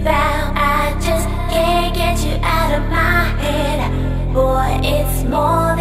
about. I just can't get you out of my head. Boy, it's more